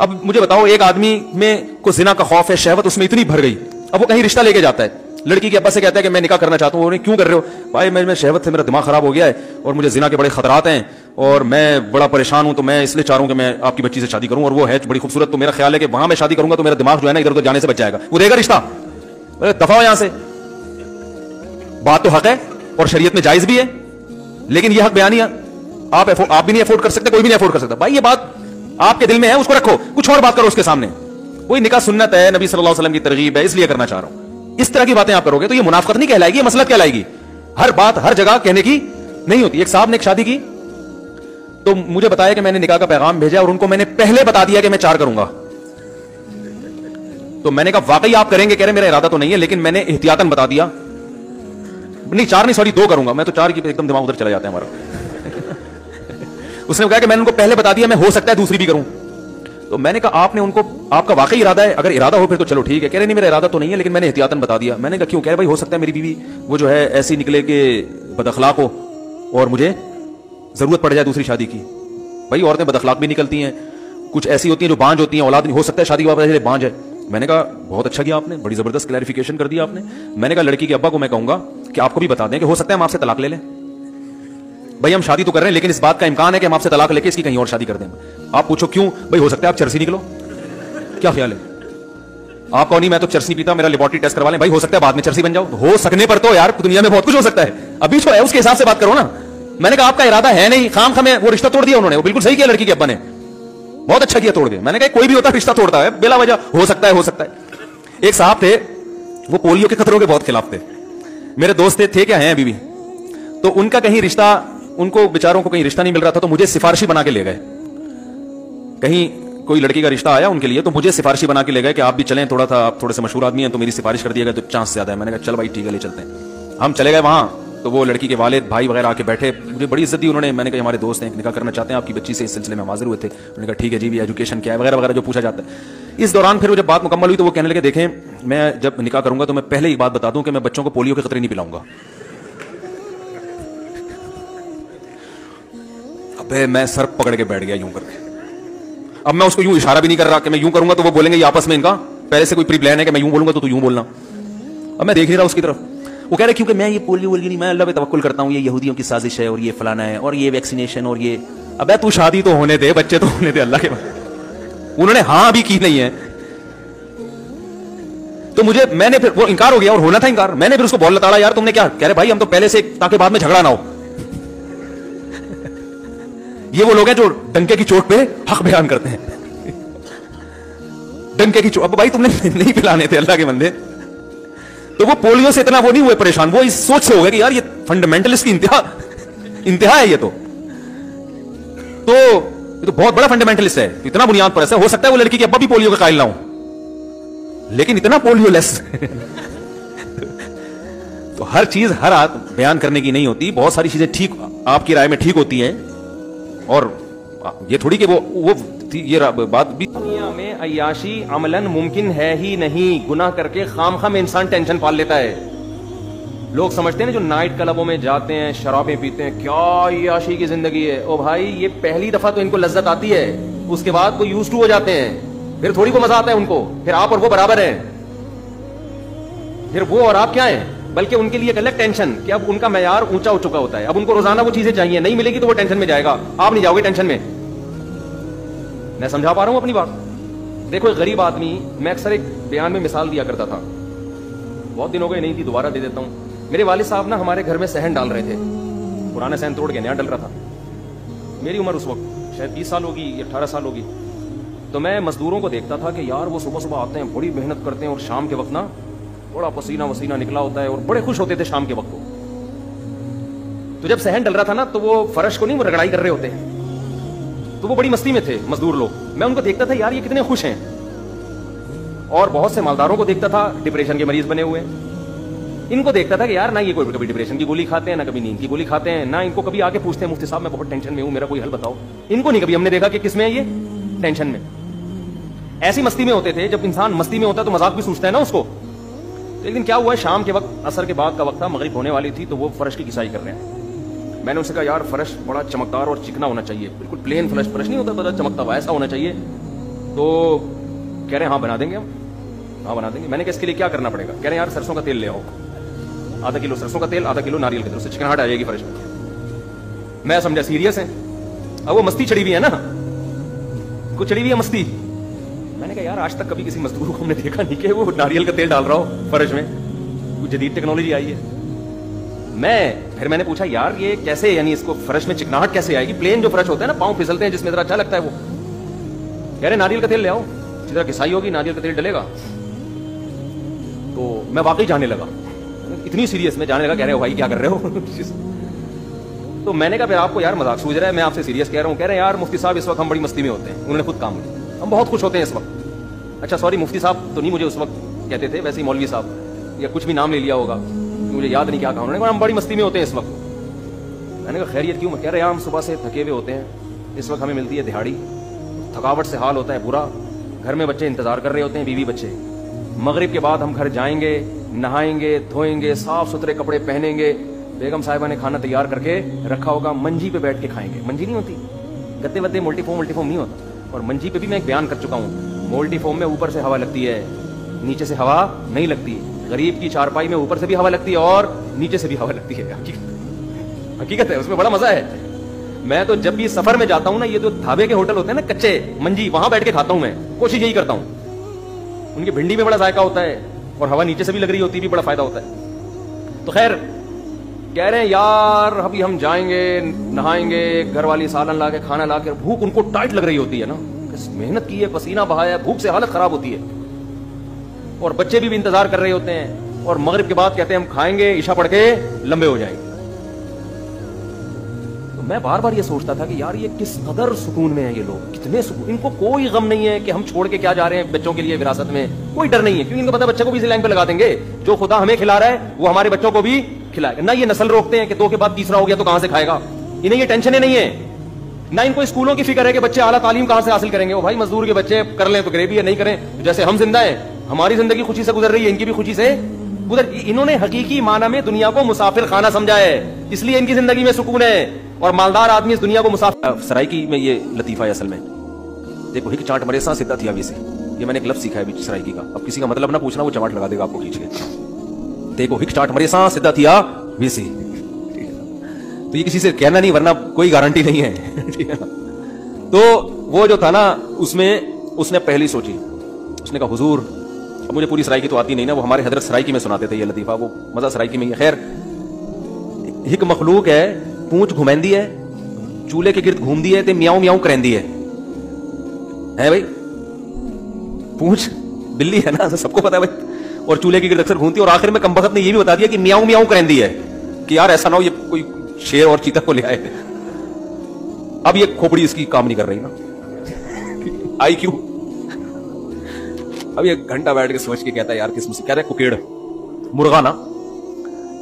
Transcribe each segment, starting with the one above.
अब मुझे बताओ एक आदमी में को जिना का खौफ है शहवत उसमें इतनी भर गई। अब वो कहीं रिश्ता लेके जाता है। लड़की के अब्बा से कहता है कि मैं निकाह करना चाहता हूँ क्यों कर रहे हो? भाई मैं, मैं शहवत से मेरा दिमाग खराब हो गया है और मुझे जिना के बड़े खतरात हैं और मैं बड़ा परेशान हूँ तो मैं इसलिए चाह रहा हूँ कि मैं आपकी बच्ची से शादी करूँ और वो है बड़ी खूबसूरत तो मेरा ख्याल है कि वहाँ मैं शादी करूँगा तो मेरा दिमाग जो है ना इधर उधर जाने से बच जाएगा। वो देगा रिश्ता। दफ़ा हो यहाँ से। बात तो हक है और शरीयत में जायज़ भी है लेकिन यह हक बयानी आप आप भी नहीं अफोर्ड कर सकते कोई भी नहीं अफोर्ड कर सकता। भाई ये बात आपके दिल में है, उसको रखो। कुछ और बात करो उसके सामने। कोई निकाह सुन्नत है, नबी सल्लल्लाहु अलैहि वसल्लम की तरगीब है, इसलिए करना चाह रहा हूँ। इस तरह की बातें आप करोगे तो ये मुनाफत नहीं कहलाएगी, ये मसलत कहलाएगी। हर बात, हर जगह कहने की नहीं होती। एक साहब ने एक शादी की तो मुझे बताया कि मैंने निकाह का पैगाम भेजा और उनको मैंने पहले बता दिया कि मैं चार करूँगा। तो मैंने कहा, वाकई आप करेंगे? कह रहे, मेरा इरादा तो नहीं है, लेकिन मैंने एहतियातन बता दिया। नहीं, चार नहीं सॉरी दो करूँगा। मैं तो चार की एकदम दिमाग उधर चला जाता है हमारा। उसने कहा कि मैंने उनको पहले बता दिया, मैं हो सकता है दूसरी भी करूँ। तो मैंने कहा, आपने उनको, आपका वाकई इरादा है? अगर इरादा हो फिर तो चलो ठीक है। कह रहे, नहीं, मेरा इरादा तो नहीं है, लेकिन मैंने एहतियातन बता दिया। मैंने कहा, क्यों? कह रहे, भाई, हो सकता है मेरी बीवी वो जो है ऐसी निकले कि बदखलाक हो और मुझे ज़रूरत पड़ जाए दूसरी शादी की। भाई, औरतें बदखलाक भी निकलती हैं। कुछ ऐसी होती हैं जो बांझ होती हैं। औलाद नहीं हो सकता है शादी के बाद बांझ है। मैंने कहा, बहुत अच्छा किया आपने, बड़ी ज़बरदस्त क्लैरिफिकेशन कर दिया आपने। मैंने कहा, लड़की के अब्बा को मैं कहूँगा कि आपको भी बता दें कि हो सकता है हम आपसे तलाक ले लें। भाई हम शादी तो कर रहे हैं लेकिन इस बात का इम्कान है कि हम आपसे तलाक लेके इसकी कहीं और शादी कर दें। आप पूछो क्यों? भाई हो सकता है आप चरसी निकलो। क्या ख्याल है? आप कौन मैं तो चरसी पीता मेरा लेबोरेटरी टेस्ट करवा लें। भाई हो सकता है बाद में चरसी बन जाओ। हो सकने पर तो यार दुनिया में बहुत कुछ हो सकता है। अभी जो है उसके हिसाब से बात करो ना। मैंने कहा आपका इरादा है नहीं। खाम खामे वो रिश्ता तोड़ दिया उन्होंने। वो बिल्कुल सही किया लड़की के अब्बा ने। बहुत अच्छा किया तोड़ दिया। मैंने कहा कोई भी होता रिश्ता तोड़ता है। बेला वजह हो सकता है हो सकता है। एक साहब थे वो पोलियो के खतरों के बहुत खिलाफ थे। मेरे दोस्त थे, थे क्या हैं अभी भी? तो उनका कहीं रिश्ता उनको बेचारों को कहीं रिश्ता नहीं मिल रहा था तो मुझे सिफारिशी बना के ले गए। कहीं कोई लड़की का रिश्ता आया उनके लिए तो मुझे सिफारशी बना के ले गए कि आप भी चलें, थोड़ा था आप थोड़े से मशहूर आदमी हैं तो मेरी सिफारिश कर दिया गया तो चांस ज़्यादा है। मैंने कहा, चल भाई, ठीक है, ले चलते हैं। हम चले गए वहाँ तो वो लड़की के वालिद, भाई वगैरह आके बैठे। मुझे बड़ी इज़्ज़त दी उन्होंने। मैंने कहा हमारे दोस्त हैं निकाह करना चाहते हैं, आपकी बच्ची से इस सिलसिले में हाजिर हुए थे। उन्होंने कहा, ठीक है जी, भी एजुकेशन क्या है? वगैरह वगैरह, जो पूछा जाता है। इस दौरान फिर जब बात मुकम्मल हुई तो वो कहने लगे, देखें, मैं जब निकाह करूँगा तो मैं पहले ही बात बता दूँ कि मैं बच्चों को पोलियो के खतरे नहीं पिलाऊँगा। अबे, मैं सर पकड़ के बैठ गया यूँ करके। अब मैं उसको यूँ इशारा भी नहीं कर रहा कि मैं यूँ करूँगा तो वो बोलेंगे आपस में इनका, पहले से कोई प्री प्लान है कि मैं यूँ बोलूँगा तो तू यूँ बोलना। अब मैं देख नहीं रहा उसकी तरफ़। वो कह रहे, क्योंकि मैं ये पोलियो वोलियो नहीं, मैं अल्लाह पे तवक्कुल करता हूँ, ये यहूदियों की साजिश है और ये फलाना है और ये वैक्सीनेशन और ये अब तू शादी तो होने दे, बच्चे तो होने दे, अल्लाह के उन्होंने हाँ भी की नहीं है। तो मुझे, मैंने फिर, वो इनकार हो गया और होना था इनकार। मैंने फिर उसको बोल लताड़ा यार, तुमने क्या, कह रहे, भाई, हम तो पहले से ताकि बाद में झगड़ा ना हो। ये वो लोग हैं जो डंके की चोट पे हक बयान करते हैं। डंके की चोट, अब भाई तुमने नहीं पिलाने थे, अल्लाह के बंदे। तो वो पोलियो से इतना वो नहीं हुए परेशान, वो इस सोच से हो गया कि यार ये फंडामेंटलिस्ट की इंतहा इंतहा है ये तो। तो ये तो बहुत बड़ा फंडामेंटलिस्ट है तो इतना बुनियाद पर हो सकता है वो लड़की के अब्बा भी पोलियो का कायल ना हो। लेकिन इतना पोलियो लेस तो हर चीज़, हर बयान करने की नहीं होती, बहुत सारी चीज़ें ठीक आपकी राय में ठीक होती हैं। और ये थोड़ी कि वो वो ये बात भी दुनिया में अयाशी अमलन मुमकिन है ही नहीं। गुनाह करके खाम खाम इंसान टेंशन पाल लेता है। लोग समझते हैं ना, जो नाइट क्लबों में जाते हैं, शराबें पीते हैं, क्या अयाशी की ज़िंदगी है? ओ भाई, ये पहली दफ़ा तो इनको लज्जत आती है। उसके बाद वो यूज़ टू हो जाते हैं। फिर थोड़ी को मज़ा आता है उनको। फिर आप और वो बराबर है। फिर वो और आप क्या है? बल्कि उनके लिए एक अलग टेंशन कि अब उनका मैार ऊँचा हो चुका होता है। अब उनको रोज़ाना वो चीज़ें चाहिए। नहीं मिलेगी तो वो टेंशन में जाएगा। आप नहीं जाओगे टेंशन में। मैं समझा पा रहा हूँ अपनी बात? देखो, एक गरीब आदमी, मैं अक्सर एक बयान में मिसाल दिया करता था। बहुत दिन गए, नहीं थी, दोबारा दे देता हूँ। मेरे वालिद साहब ना हमारे घर में सहन डाल रहे थे। पुराना सहन तोड़ के, नया डल रहा था। मेरी उम्र उस वक्त, शायद बीस साल होगी या अठारह साल होगी। तो मैं मजदूरों को देखता था कि यार, वो सुबह सुबह आते हैं, बड़ी मेहनत करते हैं और शाम के वक्त ना बड़ा पसीना वसीना निकला होता है और बड़े खुश होते थे शाम के वक्त को तो जब सहन डल रहा था ना तो वो फर्श को नहीं, वो रगड़ाई कर रहे होते तो वो बड़ी मस्ती में थे, मजदूर लोग। मैं उनको देखता था, यार, ये कितने खुश हैं। और बहुत से मालदारों को देखता था, डिप्रेशन के मरीज़ बने हुए। इनको देखता था कि, यार, ना ये कोई कभी डिप्रेशन की गोली खाते हैं, ना कभी नींद की गोली खाते हैं, ना इनको कभी आके पूछते हैं, मुफ्ती साहब, मैं बहुत टेंशन में हूँ, मेरा कोई हल बताओ। इनको नहीं कभी हमने देखा कि किसमें है ये, टेंशन में। ऐसी मस्ती में होते थे, जब इंसान मस्ती में होता है तो मज़ाक भी सोचता है ना उसको। लेकिन क्या हुआ, शाम के वक्त, असर के बाद का वक्त था, मगरिब होने वाली थी तो वो फर्श की घिसाई कर रहे हैं। मैंने उनसे कहा, यार, फर्श बड़ा चमकदार और चिकना होना चाहिए, बिल्कुल प्लेन फर्श फर्श नहीं होता बड़ा चमकता हुआ, ऐसा होना चाहिए। तो कह रहे हैं हाँ बना देंगे हम। हाँ बना देंगे। मैंने कहा, इसके लिए क्या करना पड़ेगा? कह रहे हैं, यार, सरसों का तेल ले आओ। आधा किलो सरसों का तेल, आधा किलो नारियल का तेल, उससे चिकनाहट आ जाएगी फर्श में। मैं समझा, सीरियस है? अब वो मस्ती चढ़ी हुई है ना? कुछ चढ़ी हुई है मस्ती? मैंने कहा, यार, आज तक कभी किसी मजदूर को हमने देखा नहीं कि वो नारियल का तेल डाल रहा हो फर्श में। जदीद टेक्नोलॉजी आई है। मैं, फिर मैंने पूछा, यार, ये कैसे, यानी इसको फर्श में चिकनाहट कैसे आएगी? प्लेन जो फर्श होता है ना, पाँव फिसलते हैं, जिसमें जरा अच्छा लगता है वो। कह रहे, नारियल का तेल ले आओ। जिस तरह किसाई होगी, नारियल का तेल डलेगा। तो मैं वाकई जाने लगा। इतनी सीरियस में जाने लगा, कह रहे हो भाई, क्या कर रहे हो? तो मैंने कहा, फिर आपको यार मज़ाक सूझ रहा है, मैं आपसे सीरियस कह रहा हूँ। कह रहे हैं, यार, मुफ्ती साहब इस वक्त हम बड़ी मस्ती में होते हैं। उन्होंने खुद काम किया। हम बहुत खुश होते हैं इस वक्त। अच्छा सॉरी मुफ्ती साहब तो नहीं मुझे उस वक्त कहते थे, वैसे ही मौलवी साहब, या कुछ भी नाम ले लिया होगा मुझे याद नहीं क्या कहा उन्होंने हम बड़ी मस्ती में होते हैं इस वक्त। मैंने कहा, खैरियत क्यों? कह रहे, हम सुबह से थके हुए होते हैं। इस वक्त हमें मिलती है दिहाड़ी। थकावट से हाल होता है बुरा घर में बच्चे इंतज़ार कर रहे होते हैं, बीवी बच्चे। मगरिब के बाद हम घर जाएँगे, नहाएँगे, धोएँगे साफ़ सुथरे कपड़े पहनेंगे। बेगम साहिबा ने खाना तैयार करके रखा होगा, मंजी पे बैठ के खाएँगे। मंजी नहीं होती। गद्दे वद्दे मोल्टीफोम मोल्टीफोम नहीं होता। और मंजी पे भी मैं एक बयान कर चुका हूँ। मोल्टीफोम में ऊपर से हवा लगती है, नीचे से हवा नहीं लगती गरीब की चारपाई में ऊपर से भी हवा लगती है और नीचे से भी हवा लगती है। हकीकत है, उसमें बड़ा मज़ा है। मैं तो जब भी सफ़र में जाता हूँ ना, ये जो ढाबे के होटल होते हैं ना, कच्चे, मंजी, वहाँ बैठ के खाता हूँ मैं। कोशिश यही करता हूँ। उनकी भिंडी में बड़ा जायका होता है और हवा नीचे से भी लग रही होती है, भी बड़ा फ़ायदा होता है। तो खैर, कह रहे हैं, यार, अभी हम जाएँगे, नहाएँगे, घर वाली सालन ला के खाना ला के भूख उनको टाइट लग रही होती है ना। मेहनत की है पसीना बहाया भूख से हालत खराब होती है। और बच्चे भी, भी इंतज़ार कर रहे होते हैं। और मगरब के बाद कहते हैं हम खाएँगे ईशा पढ़ के लंबे हो जाएँगे। मैं बार बार ये सोचता था कि यार ये किस कदर सुकून में है ये लोग? कितने सुकून इनको कोई गम नहीं है कि हम छोड़ के क्या जा रहे हैं बच्चों के लिए विरासत में। कोई डर नहीं है क्योंकि इनको पता बच्चे को भी इसी लाइन पे लगा देंगे। जो खुदा हमें खिला रहा है वो हमारे बच्चों को भी खिलाएगा। ना ये नस्ल रोकते हैं कि दो के बाद तीसरा हो गया तो कहाँ से खाएगा? इन्हें ये टेंशन नहीं है। ना इनको स्कूलों की फ़िक्र है कि बच्चे आला तालीम कहाँ से हासिल करेंगे? वो भाई मजदूर के बच्चे कर लें तो गरीबी है, नहीं करें। जैसे हम ज़िंदा है, हमारी ज़िंदगी खुशी से गुजर रही है, इनकी भी खुशी से। गुजर इन्होंने हकीकी माना में दुनिया को मुसाफिर खाना समझा है। इसलिए इनकी ज़िंदगी में सुकून है। और मालदार आदमी इस दुनिया को मुसाफिर सराइकी में ये लतीफा है असल में। देखो हिक चाट मरे सा सिद्धा थी से। ये मैंने एक लफ्ज सीखा है सराइकी का। अब किसी का मतलब ना पूछना, वो चमाट लगा देगा आपको खींच के। देखो हिक चाट मरे सा सिद्धा थिया वीसी तो ये किसी से कहना नहीं, वरना कोई गारंटी नहीं है। तो वो जो था ना, उसमें, उसने पहली सोची। उसने कहा, हुजूर, अब मुझे पूरी सराइकी तो आती नहीं ना, वो हमारे हज़रत सराइकी में सुनाते थे ये लतीफा, वो मज़ा सराइकी में ही खैर हिक मखलूक है, पूंछ घुमेंदी है, चूल्हे के गिर्द घूमती है तो मियाऊ मियाऊ करेंदी है। है भाई? पूछ, बिल्ली है ना सबको पता है भाई। और चूल्हे के गिर्द अक्सर घूमती है, और आखिर में कमबख्त ने यह भी बता दिया कि मियाऊ मियाऊ करेंदी है, कि यार ऐसा ना हो, ये कोई शेर और चीता को ले आए अब ये खोपड़ी इसकी काम नहीं कर रही ना। I Q? अब ये घंटा बैठ के सोच के कहता है, यार, किस मुझसे कह रहे कुकेड़, मुर्गा ना?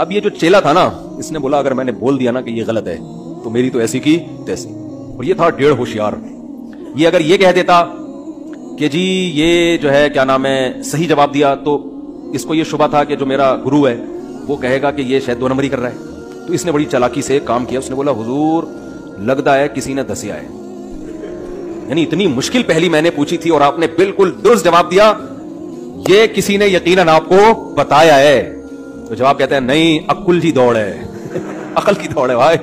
अब ये जो चेला था ना, इसने बोला, अगर मैंने बोल दिया ना कि ये गलत है तो मेरी तो ऐसी की तैसी। और ये था डेढ़ होशियार ये अगर ये कह देता कि जी, ये जो है, क्या नाम है, सही जवाब दिया तो इसको ये शुभा था कि जो मेरा गुरु है, वो कहेगा कि ये शायद दो नंबर कर रहा है। तो इसने बड़ी चलाकी से काम किया। उसने बोला, हुजूर, लगता है किसी ने दसिया है। यानी इतनी मुश्किल पहली मैंने पूछी थी और आपने बिल्कुल दुरुस्त जवाब दिया, ये किसी ने यकीनन आपको बताया है? तो जवाब कहते हैं, नहीं अकुल की दौड़ है। अकल की दौड़ है, भाई।